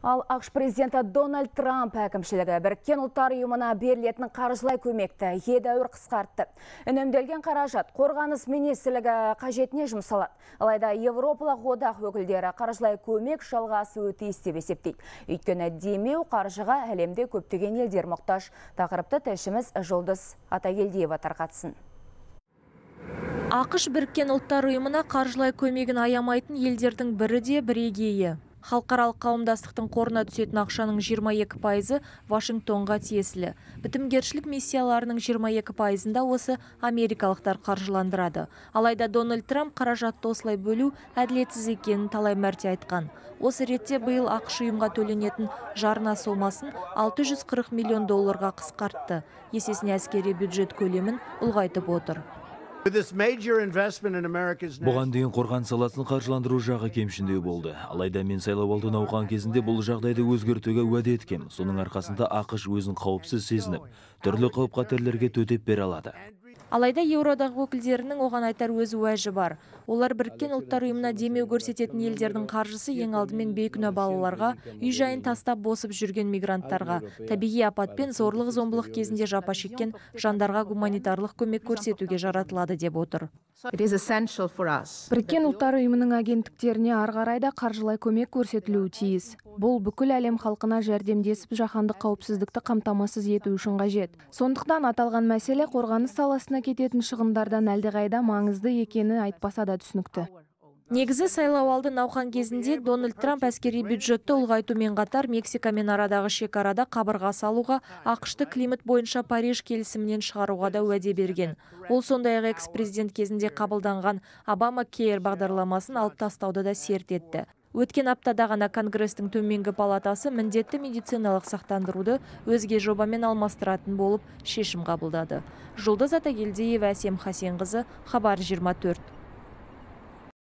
Ал ақш президенті Дональд Трамп әкімшілігі біріккен ұлттар ұйымына берілетін қаржылай көмекті едәуір қысқартты. Үнемделген қаражат қорғаныс министрлігі қажетіне жұмсалады. Алайда Европалық одақ өкілдері қаржылай көмек жалғасы өте деп есептейді. Өйткені демеу қаржыға әлемде көптеген елдер мұқтаж. Тақырыпты тілшіміз Жұлдыз Атагелдиева тарқатсын. ақш біріккен ұлттар ұйымына қаржылай көмегін аямайтын елдердің бірі де бірегейі халықаралық қауымдастықтың қорына түсетін ақшаның 22 пайызы Вашингтонға тиесілі. Бітімгершілік миссияларының 22 пайызында осы америкалықтар қаржыландырады. Алайда Дональд Трамп қаражатты осылай бөлу әділетсіз екенін талай мәрте айтқан. Осы ретте биыл ақш ұйымға төленетін жарна сомасын 640 миллион долларға қысқартты. Есесіне әскери бюджет көлемін ұлғайтып отыр. Бұған дейін қорған саласын қаржыландыру жағы кемшіндеу болды. Алайда мен сайлауалды науқан кезінде бұл жағдайды өзгертуге уәде еткем. Соның арқасында ақш өзін қауіпсіз сезініп түрлі қауіп қатерлерге төтеп бере алады. Алайда еуродағы өкілдерінің оған айтар өз уәжі бар. Олар біріккен ұлттар ұйымына демеу көрсететін елдердің қаржысы ең алдымен бейкүнә балаларға үй жайын тастап босып жүрген мигранттарға. Табиғи апат пен зорлық зомбылық кезінде жапа шеккен жандарға гуманитарлық көмек көрсетуге жаратылады деп отыр. Біріккен ұлттар ұйымының агенттіктеріне ары қарай да қаржылай көмек көрсетілуі тиіс. Бұл бүкіл әлем халқына жәрдемдесіп жаһандық қауіпсіздікті қамтамасыз ету үшін қажет. Сондықтан аталған мәселе қорғаныс саласына кететін шығындардан әлдеқайда маңызды екені айтпаса да түсінікті. Негізі сайлауалды науқан кезінде дональд трамп әскери бюджетті ұлғайтумен қатар мексикамен арадағы шекарада қабырға салуға ақшты климат бойынша париж келісімінен шығаруға да уәде берген. Ол сондай ақ экс президент кезінде қабылданған обама кейр бағдарламасын алып тастауды да серт етті. Өткен аптада ғана конгрестің төменгі палатасы міндетті медициналық сақтандыруды өзге жобамен алмастыратын болып шешім қабылдады. Жұлдыз атагелдиева әсем хасенқызы хабар 24